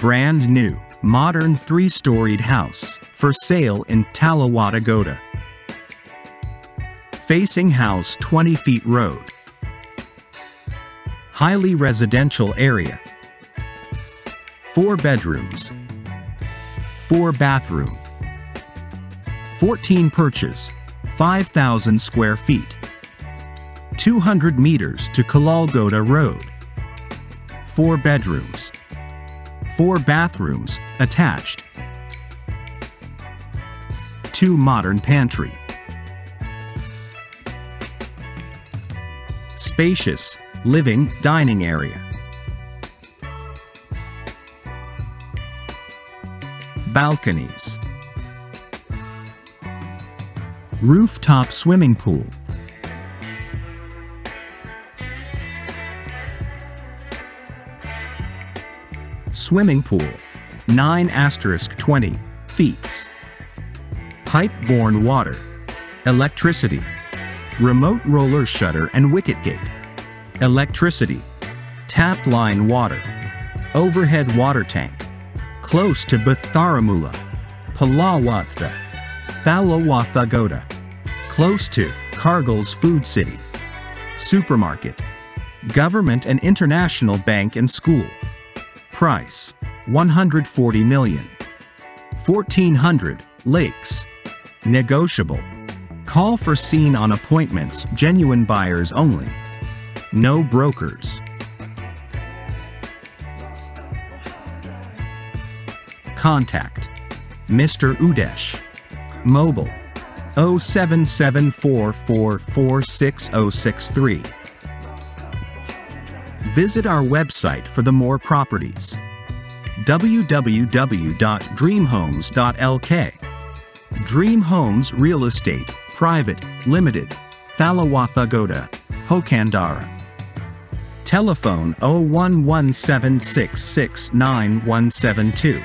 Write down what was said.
Brand new, modern three-storied house for sale in Talawata Talawatugoda. Facing house 20 feet road. Highly residential area. Four bedrooms. Four bathroom. 14 perches, 5,000 square feet. 200 meters to Kalalgoda Road. Four bedrooms. Four bathrooms, attached. Two modern pantry. Spacious, living, dining area. Balconies. Rooftop swimming pool. Swimming pool. 9 asterisk 20 feet. Pipe-borne water. Electricity. Remote roller shutter and wicket gate. Electricity. Tap line water. Overhead water tank. Close to Battharamulla. Pelawattha. Thalawathugoda. Close to Cargill's Food City. Supermarket. Government and International Bank and School. Price 140 million. 1400 Lakes. Negotiable. Call for scene on appointments, genuine buyers only. No brokers. Contact Mr. Udesh. Mobile 07744466063. Visit our website for the more properties. www.dreamhomes.lk Dream Homes Real Estate, Private, Limited, Thalawathugoda, Hokandara. Telephone 0117669172.